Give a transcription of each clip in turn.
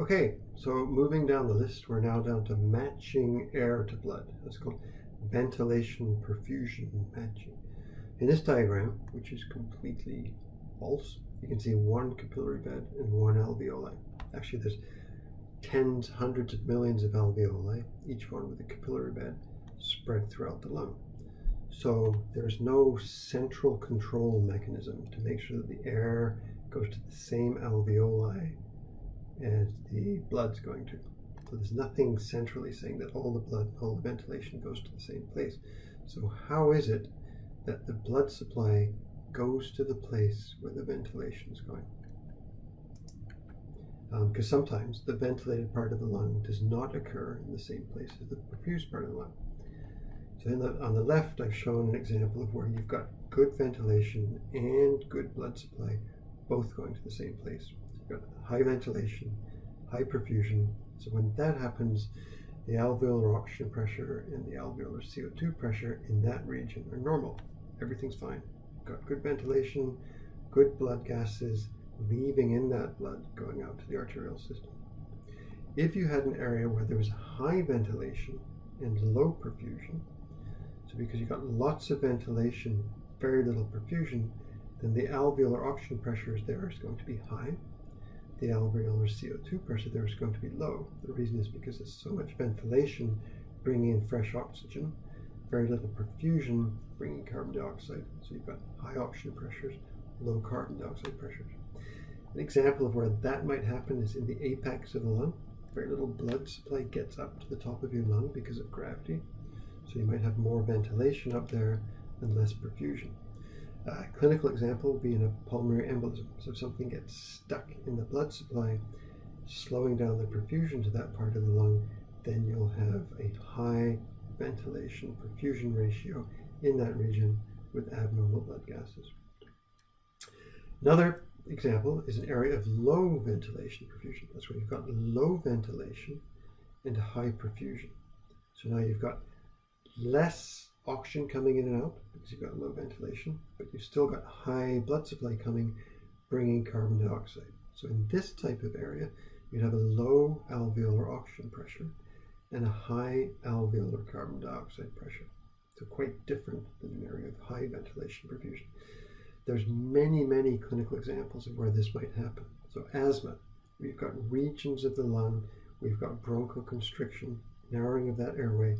Okay, so moving down the list, we're now down to matching air to blood. That's called ventilation perfusion matching. In this diagram, which is completely false, you can see one capillary bed and one alveoli. Actually, there's tens, hundreds of millions of alveoli, each one with a capillary bed spread throughout the lung. So there's no central control mechanism to make sure that the air goes to the same alveoli as the blood's going to. So there's nothing centrally saying that all the blood, all the ventilation goes to the same place. So how is it that the blood supply goes to the place where the ventilation is going? Because um, sometimes the ventilated part of the lung does not occur in the same place as the perfused part of the lung. So the, on the left, I've shown an example of where you've got good ventilation and good blood supply both going to the same place. Got high ventilation, high perfusion. So when that happens, the alveolar oxygen pressure and the alveolar CO2 pressure in that region are normal. Everything's fine. Got good ventilation, good blood gases leaving in that blood going out to the arterial system. If you had an area where there was high ventilation and low perfusion, so because you've got lots of ventilation, very little perfusion, then the alveolar oxygen pressure is there is going to be high the alveolar CO2 pressure there is going to be low. The reason is because there's so much ventilation bringing in fresh oxygen, very little perfusion bringing carbon dioxide. So you've got high oxygen pressures, low carbon dioxide pressures. An example of where that might happen is in the apex of the lung. Very little blood supply gets up to the top of your lung because of gravity. So you might have more ventilation up there and less perfusion. A clinical example would be in a pulmonary embolism. So if something gets stuck in the blood supply, slowing down the perfusion to that part of the lung, then you'll have a high ventilation perfusion ratio in that region with abnormal blood gases. Another example is an area of low ventilation perfusion. That's where you've got low ventilation and high perfusion. So now you've got less oxygen coming in and out because you've got low ventilation, but you've still got high blood supply coming, bringing carbon dioxide. So in this type of area, you'd have a low alveolar oxygen pressure and a high alveolar carbon dioxide pressure. So quite different than an area of high ventilation perfusion. There's many, many clinical examples of where this might happen. So asthma, we've got regions of the lung, we've got bronchoconstriction, narrowing of that airway,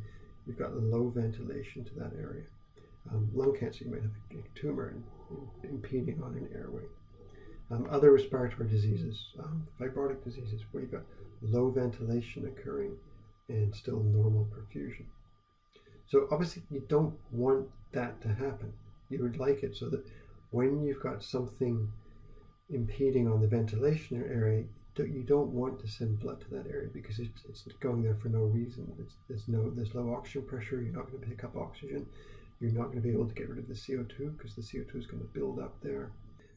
you've got low ventilation to that area. Um, lung cancer, you might have a tumor impeding on an airway. Um, other respiratory diseases, um, fibrotic diseases, where you've got low ventilation occurring and still normal perfusion. So obviously you don't want that to happen. You would like it so that when you've got something impeding on the ventilation area, you don't want to send blood to that area because it's, it's going there for no reason. It's, there's no there's low oxygen pressure. You're not going to pick up oxygen. You're not going to be able to get rid of the CO2 because the CO2 is going to build up there.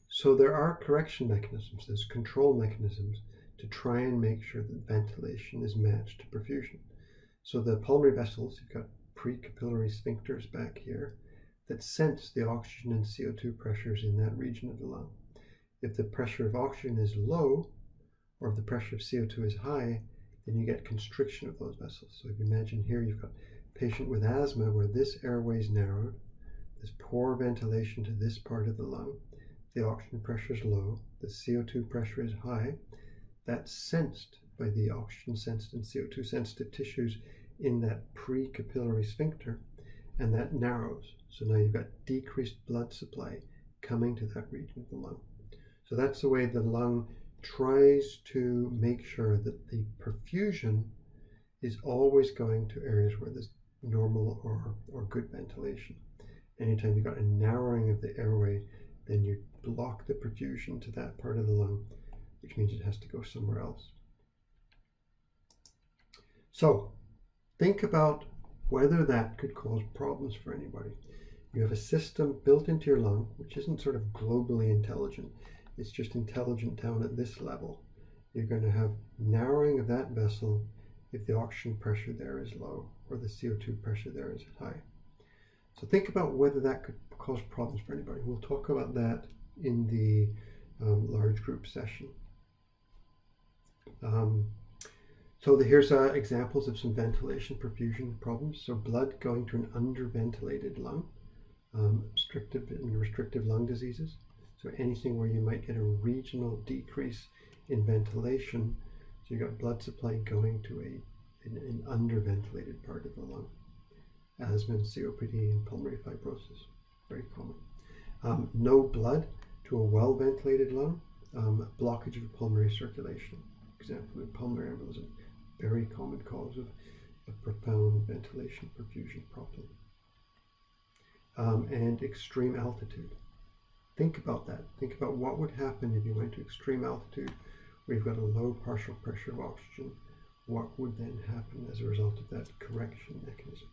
So there are correction mechanisms. There's control mechanisms to try and make sure that ventilation is matched to perfusion. So the pulmonary vessels, you've got precapillary sphincters back here that sense the oxygen and CO2 pressures in that region of the lung. If the pressure of oxygen is low, or if the pressure of CO2 is high, then you get constriction of those vessels. So if you imagine here you've got a patient with asthma where this airway is narrowed, there's poor ventilation to this part of the lung, the oxygen pressure is low, the CO2 pressure is high, that's sensed by the oxygen sensitive and CO2 sensitive tissues in that precapillary sphincter, and that narrows. So now you've got decreased blood supply coming to that region of the lung. So that's the way the lung tries to make sure that the perfusion is always going to areas where there's normal or, or good ventilation. Anytime you've got a narrowing of the airway, then you block the perfusion to that part of the lung, which means it has to go somewhere else. So think about whether that could cause problems for anybody. You have a system built into your lung, which isn't sort of globally intelligent it's just intelligent down at this level. You're going to have narrowing of that vessel if the oxygen pressure there is low or the CO2 pressure there is high. So think about whether that could cause problems for anybody. We'll talk about that in the um, large group session. Um, so the, here's uh, examples of some ventilation perfusion problems. So blood going to an underventilated lung, um, obstructive and restrictive lung diseases. So anything where you might get a regional decrease in ventilation, so you've got blood supply going to a an, an underventilated part of the lung. Asthma, COPD, and pulmonary fibrosis, very common. Um, no blood to a well ventilated lung, um, blockage of pulmonary circulation. Example, pulmonary embolism, very common cause of a profound ventilation perfusion problem. Um, and extreme altitude. Think about that. Think about what would happen if you went to extreme altitude where you've got a low partial pressure of oxygen. What would then happen as a result of that correction mechanism?